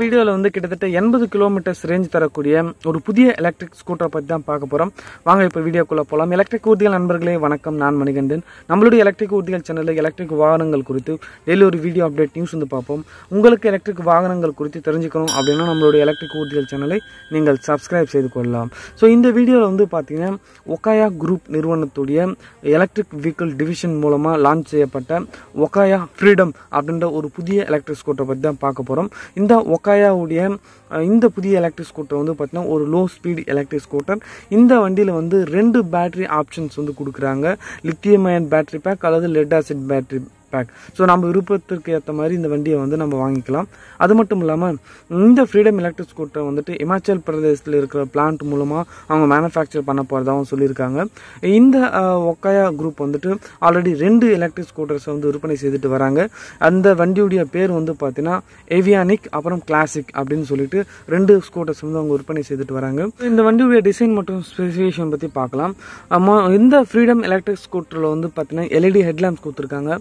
வீடியோவில் வந்து கிட்டத்தட்ட எண்பது கிலோமீட்டர்ஸ் ரேஞ்ச் தரக்கூடிய ஒரு புதிய எலக்ட்ரிக் ஸ்கூட்டரை பற்றி தான் பார்க்க போகிறோம் வாங்க இப்போ வீடியோக்குள்ளே போகலாம் எலக்ட்ரிக் ஊர்திகள் நண்பர்களே வணக்கம். நான் மணிகண்டன். நம்மளுடைய எலக்ட்ரிக் ஊர்திகள் சேனலில் எலக்ட்ரிக் வாகனங்கள் குறித்து டெய்லி ஒரு வீடியோ அப்டேட் நியூஸ் வந்து பார்ப்போம். உங்களுக்கு எலக்ட்ரிக் வாகனங்கள் குறித்து தெரிஞ்சுக்கணும் அப்படின்னா நம்மளுடைய எலக்ட்ரிக் ஊர்திகள் சேனலை நீங்கள் சப்ஸ்கிரைப் செய்து கொள்ளலாம். ஸோ இந்த வீடியோவில் வந்து பார்த்தீங்கன்னா ஒகாயா குரூப் நிறுவனத்துடைய எலக்ட்ரிக் வெஹிக்கிள் டிவிஷன் மூலமாக லான்ச் செய்யப்பட்ட ஒகாயா ஃப்ரீடம் அப்படின்ற ஒரு புதிய எலக்ட்ரிக் ஸ்கூட்டரை பற்றி தான் பார்க்க போகிறோம் இந்த ஒக்கா அஹ், இந்த புதிய எலக்ட்ரிக் ஸ்கூட்டர் வந்து பார்த்தீங்கன்னா ஒரு லோ ஸ்பீட் எலக்ட்ரிக் ஸ்கூட்டர் இந்த வண்டியில் வந்து ரெண்டு பேட்டரி ஆப்ஷன்ஸ் வந்து கொடுக்குறாங்க. லித்தியம் அயன் பேட்டரி பேக் அல்லது lead acid battery pack so நம்ம விருப்பத்திற்கு ஏற்ற மாதிரி இந்த வண்டியை வந்து நம்ம வாங்கிக்கலாம். அது மட்டும் இல்லாமல் இந்த ஃப்ரீடம் எலக்ட்ரிக் ஸ்கூட்டர் வந்துட்டு இமாச்சல் பிரதேசத்தில் இருக்கிற பிளான்ட் மூலமாக அவங்க மேனுஃபேக்சர் பண்ண போகிறதாகவும் சொல்லியிருக்காங்க. இந்த ஒக்காயா குரூப் வந்துட்டு ஆல்ரெடி ரெண்டு எலக்ட்ரிக் ஸ்கூட்டர்ஸை வந்து விற்பனை செய்துட்டு வராங்க. அந்த வண்டியுடைய பேர் வந்து பார்த்தீங்கன்னா ஏவியானிக் அப்புறம் கிளாசிக் அப்படின்னு சொல்லிட்டு ரெண்டு ஸ்கூட்டர்ஸ் வந்து அவங்க விற்பனை செய்துட்டு வராங்க. இந்த வண்டியுடைய டிசைன் மற்றும் ஸ்பெசிஃபிகேஷன் பற்றி பார்க்கலாம். இந்த ஃப்ரீடம் எலக்ட்ரிக் ஸ்கூட்டரில் வந்து பார்த்தீங்கன்னா எல்இடி ஹெட்லாம்ப்ஸ் கொடுத்துருக்காங்க.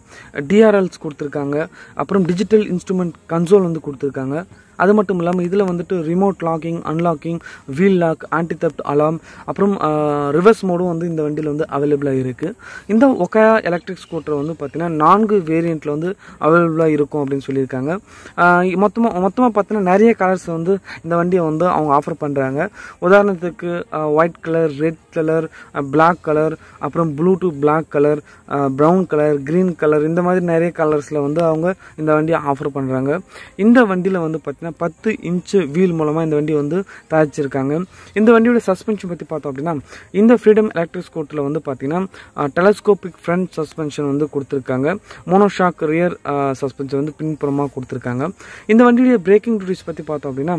டிஆர்எல்ஸ் கொடுத்துருக்காங்க. அப்புறம் டிஜிட்டல் இன்ஸ்ட்ருமெண்ட் கன்சோல் வந்து கொடுத்துருக்காங்க. அது மட்டும் இல்லாமல் இதில் வந்துட்டு remote locking unlocking wheel lock anti theft alarm அப்புறம் ரிவர்ஸ் மோடும் வந்து இந்த வண்டியில் வந்து அவைலபிளாக இருக்குது இந்த ஒக்காயா எலக்ட்ரிக் ஸ்கூட்டர் வந்து பார்த்தீங்கன்னா நான்கு வேரியண்ட்டில் வந்து அவைலபிளாக இருக்கும் அப்படின்னு சொல்லியிருக்காங்க. மொத்தமாக மொத்தமாக பார்த்தீங்கன்னா நிறைய கலர்ஸ் வந்து இந்த வண்டியை வந்து அவங்க ஆஃபர் பண்ணுறாங்க உதாரணத்துக்கு white colour red colour black colour அப்புறம் blue to black colour brown colour green colour இந்த மாதிரி நிறைய கலர்ஸில் வந்து அவங்க இந்த வண்டியை ஆஃபர் பண்ணுறாங்க இந்த வண்டியில் வந்து பார்த்திங்கன்னா பத்து இன்ச்சு வீல் மூலமாக இந்த வண்டி வந்து தயாரிச்சிருக்காங்க. இந்த வண்டியோட சஸ்பென்ஷன் பற்றி பார்த்தோம் அப்படின்னா இந்த ஃப்ரீடம் எலக்ட்ரிக் ஸ்கூட்டரில் வந்து பார்த்தீங்கன்னா டெலஸ்கோபிக் ஃப்ரண்ட் சஸ்பென்ஷன் வந்து கொடுத்துருக்காங்க. மோனோஷாக் ரியர் சஸ்பென்ஷன் வந்து பின்புறமாக கொடுத்துருக்காங்க. இந்த வண்டியுடைய பிரேக்கிங் டூட்டிஸ் பற்றி பார்த்தோம் அப்படின்னா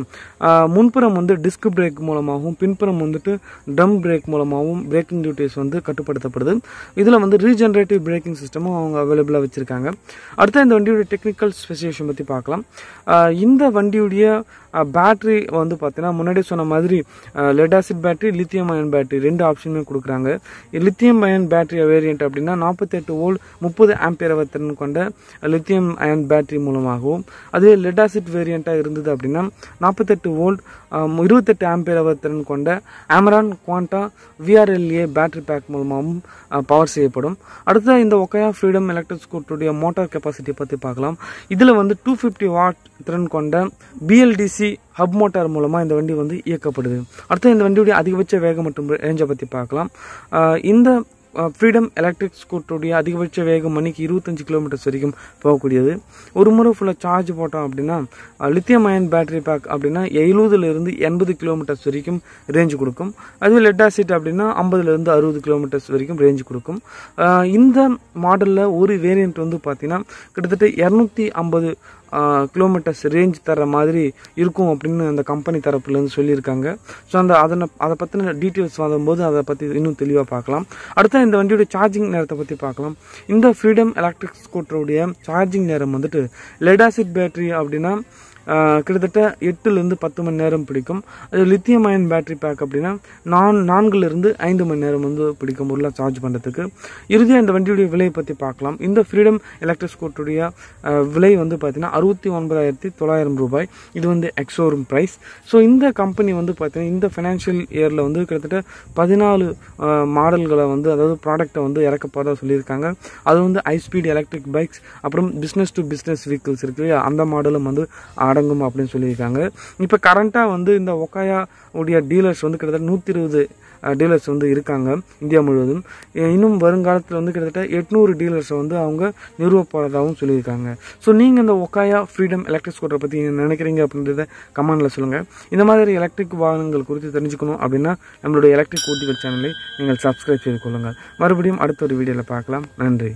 முன்புறம் வந்து டிஸ்க் பிரேக் மூலமாகவும் பின்புறம் வந்துட்டு ட்ரம் பிரேக் மூலமாகவும் பிரேக்கிங் டியூட்டிஸ் வந்து கட்டுப்படுத்தப்படுது. இதில் வந்து ரீஜென்ரேட்டிவ் பிரேக்கிங் சிஸ்டமும் அவங்க அவைலபிளாக வச்சுருக்காங்க. அடுத்து இந்த வண்டியுடைய டெக்னிக்கல் ஸ்பெசிஃபிகேஷன் பற்றி பார்க்கலாம். இந்த வண்டியுடைய பேட்டரி வந்து பார்த்தீங்கன்னா முன்னாடி சொன்ன மாதிரி lead acid battery lithium ion battery ரெண்டு ஆப்ஷனுமே கொடுக்குறாங்க. லித்தியம் அயன் பேட்டரி வேரியன்ட் அப்படின்னா நாற்பத்தெட்டு வோல்ட் முப்பது ஆம்பியர் திறன் கொண்ட லித்தியம் அயன் பேட்டரி மூலமாகவும் அதே லெட் ஆசிட் வேரியண்ட்டாக இருந்தது அப்படின்னா நாற்பத்தெட்டு வோல்ட் இருபத்தெட்டு ஆம்பியர் திறன் கொண்ட Amaron Quanta VRLA battery pack மூலமாகவும் பவர் செய்யப்படும். அடுத்த இந்த ஒக்கையா ஃப்ரீடம் எலக்ட்ரிக் ஸ்கூட்டருடைய மோட்டார் கெப்பாசிட்டி பற்றி பார்க்கலாம். இதில் வந்து டூ ஃபிஃப்டி வாட் திறன் கொண்ட பிஎல்டிசி ஹப் மோட்டார் மூலமாக இந்த வண்டி வந்து இயக்கப்படுது. அடுத்து இந்த வண்டியுடைய அதிகபட்ச வேகம் மற்றும் ரேஞ்சை பற்றி பார்க்கலாம். இந்த ஃப்ரீடம் எலக்ட்ரிக் ஸ்கூட்டருடைய அதிகபட்ச வேகம் மணிக்கு இருபத்தஞ்சு கிலோமீட்டர்ஸ் வரைக்கும் போகக்கூடியது. ஒரு முறை ஃபுல்லாக சார்ஜ் போட்டோம் அப்படின்னா லித்தியம் அயன் பேட்டரி பேக் அப்படின்னா எழுபதுலேருந்து எண்பது கிலோமீட்டர்ஸ் வரைக்கும் ரேஞ்ச் கொடுக்கும். அதுவே லெட் ஆசிட் அப்படின்னா ஐம்பதுலேருந்து அறுபது கிலோமீட்டர்ஸ் வரைக்கும் ரேஞ்ச் கொடுக்கும். இந்த மாடலில் ஒரு வேரியண்ட் வந்து பார்த்தீங்கன்னா கிட்டத்தட்ட இரநூத்தி ஐம்பது கிலோமீட்டர்ஸ் ரேஞ்ச் தர மாதிரி இருக்கும் அப்படின்னு அந்த கம்பெனி தரப்புலேருந்து சொல்லியிருக்காங்க. ஸோ அந்த அதனை அதை பற்றின டீட்டெயில்ஸ் வரும்போது அதை பற்றி இன்னும் தெளிவாக பார்க்கலாம். அடுத்த இந்த வண்டியோட சார்ஜிங் நேரத்தை பற்றி பார்க்கலாம். இந்த ஃப்ரீடம் எலக்ட்ரிக் ஸ்கூட்டருடைய சார்ஜிங் நேரம் வந்துட்டு லெட் ஆசிட் பேட்டரி அப்படின்னா கிட்டத்தட்ட எட்டுலேருந்து பத்து மணி நேரம் பிடிக்கும். அது லித்தியம் அயன் பேட்டரி பேக் அப்படின்னா நான் நான்குலேருந்து ஐந்து மணி நேரம் வந்து பிடிக்கும் உள்ள சார்ஜ் பண்ணுறதுக்கு இறுதியாக இந்த வண்டியுடைய விலையை பற்றி பார்க்கலாம். இந்த ஃப்ரீடம் எலக்ட்ரிக் ஸ்கூட்டருடைய விலை வந்து பார்த்தீங்கன்னா அறுபத்தி ஒன்பதாயிரத்தி தொள்ளாயிரம் ரூபாய். இது வந்து எக்ஸோரும் ப்ரைஸ் ஸோ இந்த கம்பெனி வந்து பார்த்தீங்கன்னா இந்த ஃபினான்ஷியல் இயரில் வந்து கிட்டத்தட்ட பதினாலு மாடல்களை வந்து அதாவது ப்ராடக்ட்டை வந்து இறக்க போகிறதா சொல்லியிருக்காங்க. அது வந்து ஹை ஸ்பீட் எலக்ட்ரிக் பைக்ஸ் அப்புறம் பிஸ்னஸ் டு பிஸ்னஸ் வெஹிக்கிள்ஸ் இருக்கு இல்லையா? அந்த மாடலும் வந்து அடங்கும் அப்படின்னு சொல்லியிருக்காங்க. இப்போ கரண்ட்டாக வந்து இந்த ஒக்காயா உடைய டீலர்ஸ் வந்து கிட்டத்தட்ட நூற்றி இருபது டீலர்ஸ் வந்து இருக்காங்க இந்தியா முழுவதும். இன்னும் வருங்காலத்தில் வந்து கிட்டத்தட்ட எட்நூறு டீலர்ஸை வந்து அவங்க நிறுவ போகிறதாகவும் சொல்லியிருக்காங்க. ஸோ நீங்கள் இந்த ஒக்காயா ஃப்ரீடம் எலக்ட்ரிக் ஸ்கூட்டரை பற்றி நினைக்கிறீங்க அப்படின்றத கமெண்டில் சொல்லுங்கள் இந்த மாதிரி எலக்ட்ரிக் வாகனங்கள் குறித்து தெரிஞ்சுக்கணும் அப்படின்னா நம்மளுடைய எலக்ட்ரிக் ஊட்டிகள் சேனலை நீங்கள் சப்ஸ்கிரைப் செய்து கொள்ளுங்கள் மறுபடியும் அடுத்த ஒரு வீடியோவில் பார்க்கலாம். நன்றி.